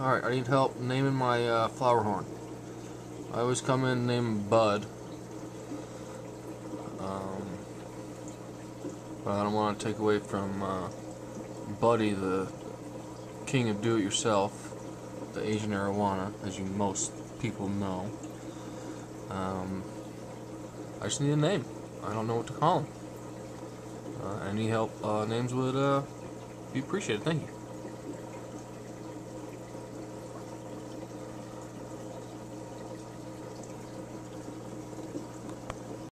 Alright, I need help naming my uh, flower horn. I always come in named Bud. Um, but I don't want to take away from uh, Buddy, the king of do-it-yourself, the Asian arowana, as you most people know. Um, I just need a name. I don't know what to call him. Uh, any help uh, names would uh, be appreciated. Thank you.